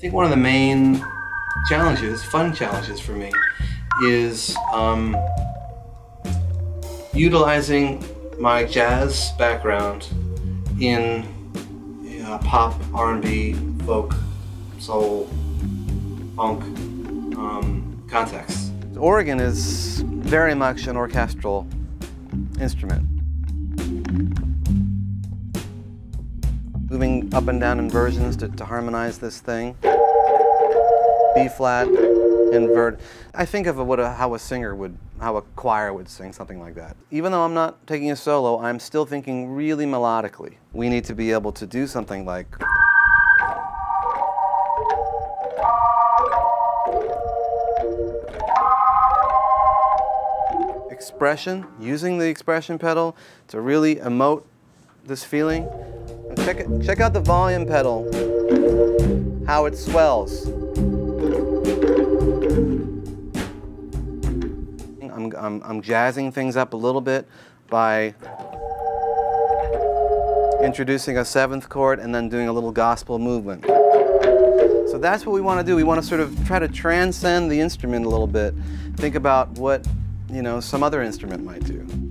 I think one of the main challenges, fun challenges for me, is um, utilizing my jazz background in uh, pop, R&B, folk, soul, funk um, contexts. Organ is very much an orchestral instrument. Up and down inversions to, to harmonize this thing. B flat, invert. I think of what a, how a singer would, how a choir would sing something like that. Even though I'm not taking a solo, I'm still thinking really melodically. We need to be able to do something like. Expression, using the expression pedal to really emote this feeling. Check, check out the volume pedal, how it swells. I'm, I'm, I'm jazzing things up a little bit by introducing a seventh chord and then doing a little gospel movement. So that's what we want to do. We want to sort of try to transcend the instrument a little bit. Think about what, you know, some other instrument might do.